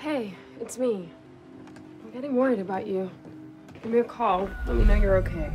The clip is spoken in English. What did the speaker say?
Hey, it's me. I'm getting worried about you. Give me a call. Let me know you're okay.